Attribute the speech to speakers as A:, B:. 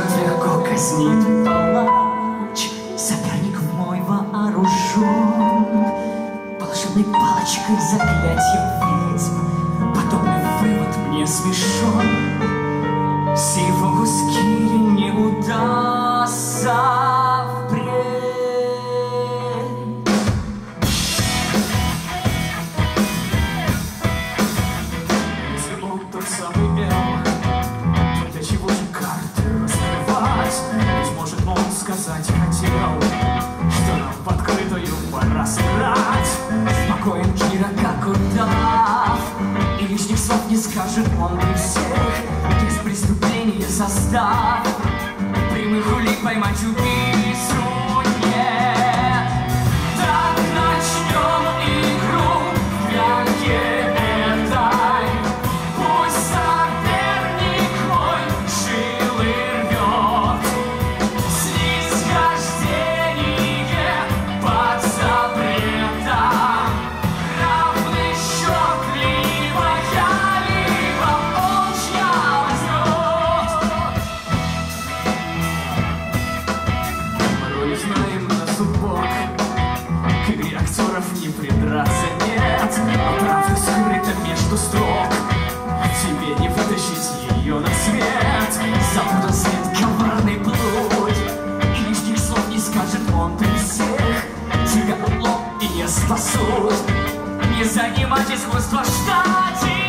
A: жертв легко казнит палач Соперник мой вооружен. Волшебной палочкой заклятьем ведьм. Подобный вывод мне смешон Спокоен Кира, как удав, и лишних слов не скажет он при всех. Без преступления состав, прямых улик поймать убийцу игре актеров не придраться нет. Но правда скрыта между строк. Тебе не вытащить ее на свет. Запутан след коварный плод И лишних слов не скажет он при всех. Тебя лоб и не спасут. Не занимать искусство в